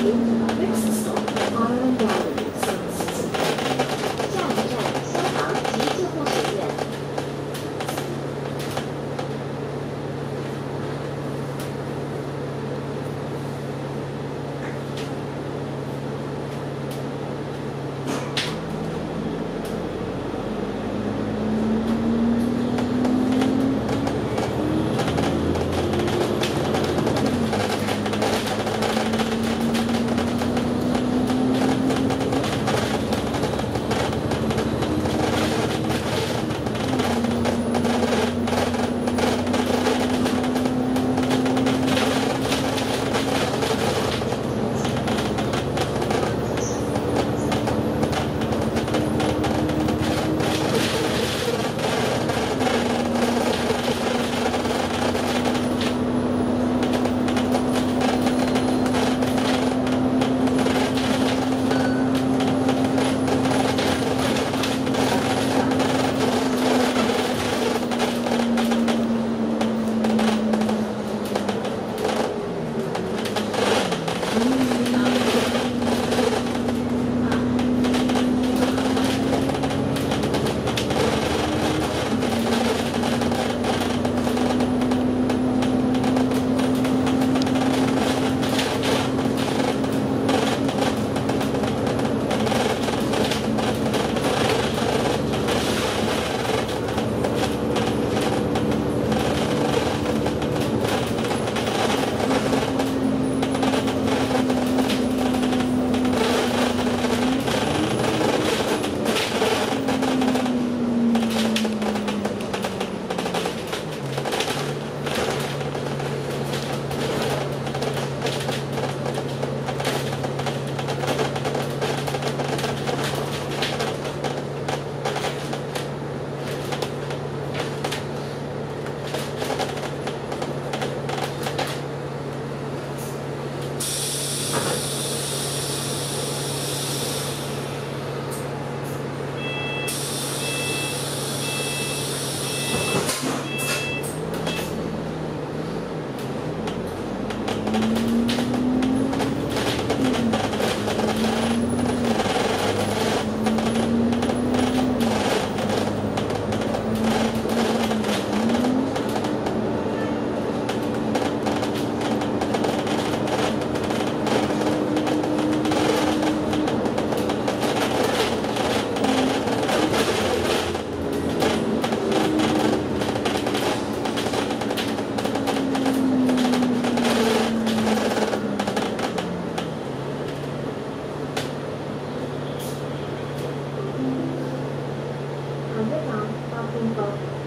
Thanks. Bye. 嗯好